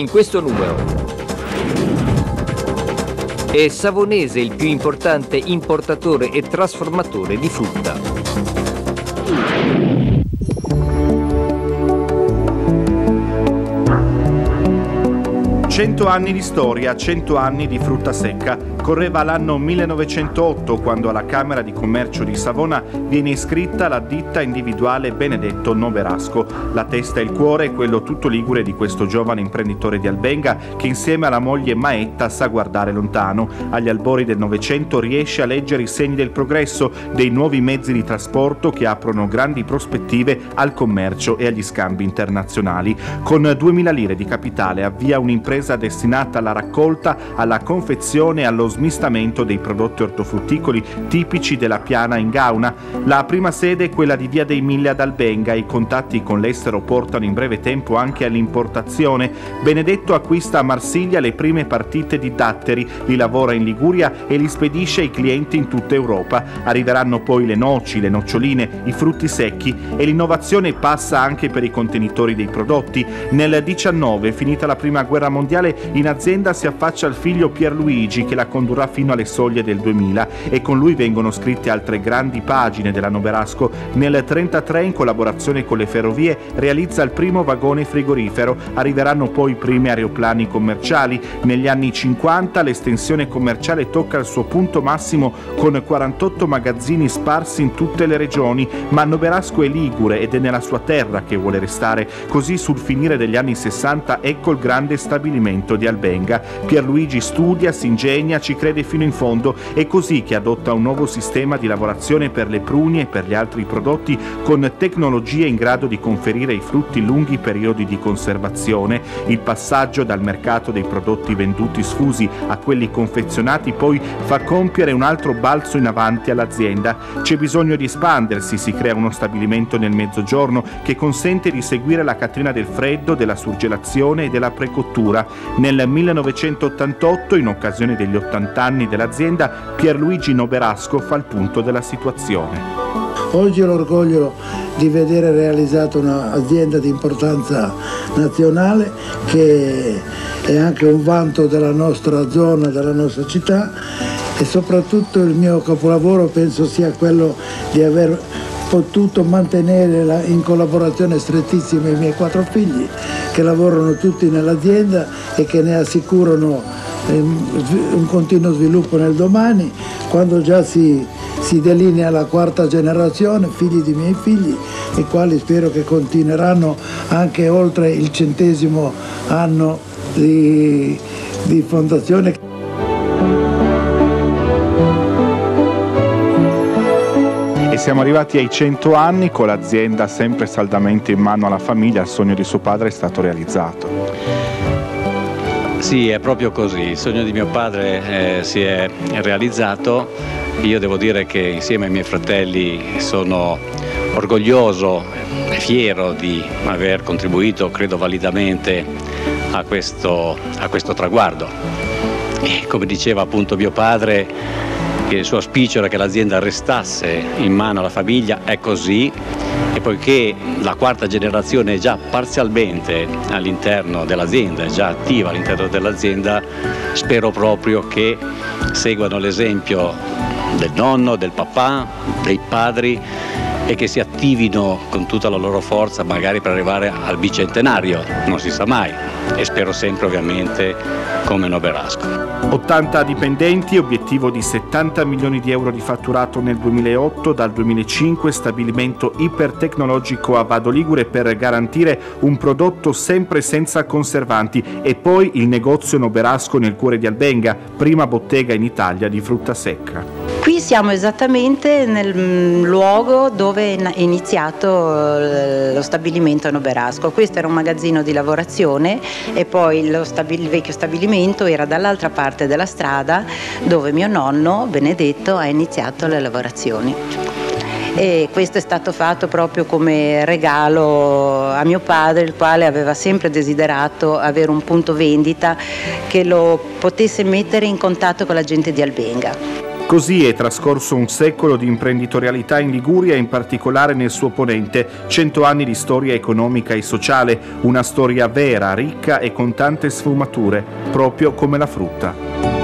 In questo numero è Savonese il più importante importatore e trasformatore di frutta. 100 anni di storia, 100 anni di frutta secca. Correva l'anno 1908 quando alla Camera di Commercio di Savona viene iscritta la ditta individuale Benedetto Noverasco. La testa e il cuore è quello tutto ligure di questo giovane imprenditore di Albenga che insieme alla moglie Maetta sa guardare lontano. Agli albori del Novecento riesce a leggere i segni del progresso, dei nuovi mezzi di trasporto che aprono grandi prospettive al commercio e agli scambi internazionali. Con 2000 lire di capitale avvia un'impresa impresa destinata alla raccolta, alla confezione e allo smistamento dei prodotti ortofrutticoli tipici della piana in Gauna. La prima sede è quella di Via dei Mille ad Albenga. I contatti con l'estero portano in breve tempo anche all'importazione. Benedetto acquista a Marsiglia le prime partite di datteri, li lavora in Liguria e li spedisce ai clienti in tutta Europa. Arriveranno poi le noci, le noccioline, i frutti secchi e l'innovazione passa anche per i contenitori dei prodotti. Nel 19, finita la prima guerra mondiale, mondiale in azienda si affaccia il figlio Pierluigi che la condurrà fino alle soglie del 2000 e con lui vengono scritte altre grandi pagine della Noberasco. Nel 1933 in collaborazione con le ferrovie realizza il primo vagone frigorifero, arriveranno poi i primi aeroplani commerciali. Negli anni 50 l'estensione commerciale tocca il suo punto massimo con 48 magazzini sparsi in tutte le regioni, ma Noberasco è ligure ed è nella sua terra che vuole restare. Così sul finire degli anni 60 ecco il grande stabilimento movimento di Albenga. Pierluigi studia, si ingegna, ci crede fino in fondo, è così che adotta un nuovo sistema di lavorazione per le pruni e per gli altri prodotti con tecnologie in grado di conferire ai frutti lunghi periodi di conservazione. Il passaggio dal mercato dei prodotti venduti sfusi a quelli confezionati poi fa compiere un altro balzo in avanti all'azienda. C'è bisogno di espandersi, si crea uno stabilimento nel mezzogiorno che consente di seguire la catena del freddo, della surgelazione e della precottura. Nel 1988, in occasione degli 80 anni dell'azienda, Pierluigi Noberasco fa il punto della situazione. Oggi ho l'orgoglio di vedere realizzata un'azienda di importanza nazionale che è anche un vanto della nostra zona, della nostra città e soprattutto il mio capolavoro penso sia quello di aver potuto mantenere in collaborazione strettissima i miei quattro figli che lavorano tutti nell'azienda e che ne assicurano ehm, un continuo sviluppo nel domani, quando già si, si delinea la quarta generazione, figli di miei figli, i quali spero che continueranno anche oltre il centesimo anno di, di fondazione. Siamo arrivati ai 100 anni con l'azienda sempre saldamente in mano alla famiglia, il sogno di suo padre è stato realizzato. Sì, è proprio così, il sogno di mio padre eh, si è realizzato, io devo dire che insieme ai miei fratelli sono orgoglioso e fiero di aver contribuito, credo validamente, a questo, a questo traguardo. E come diceva appunto mio padre, il suo auspicio era che l'azienda restasse in mano alla famiglia, è così. E poiché la quarta generazione è già parzialmente all'interno dell'azienda, è già attiva all'interno dell'azienda, spero proprio che seguano l'esempio del nonno, del papà, dei padri e che si attivino con tutta la loro forza magari per arrivare al bicentenario, non si sa mai e spero sempre ovviamente come Noberasco. 80 dipendenti, obiettivo di 70 milioni di euro di fatturato nel 2008, dal 2005 stabilimento ipertecnologico a Vado Ligure per garantire un prodotto sempre senza conservanti e poi il negozio Noberasco nel cuore di Albenga, prima bottega in Italia di frutta secca. Qui siamo esattamente nel mm, luogo dove è iniziato eh, lo stabilimento Noberasco. Questo era un magazzino di lavorazione e poi il vecchio stabilimento era dall'altra parte della strada dove mio nonno Benedetto ha iniziato le lavorazioni e questo è stato fatto proprio come regalo a mio padre il quale aveva sempre desiderato avere un punto vendita che lo potesse mettere in contatto con la gente di Albenga. Così è trascorso un secolo di imprenditorialità in Liguria in particolare nel suo ponente, cento anni di storia economica e sociale, una storia vera, ricca e con tante sfumature, proprio come la frutta.